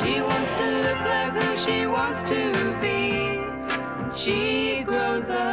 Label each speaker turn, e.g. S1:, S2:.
S1: She wants to look like who she wants to be. She grows up.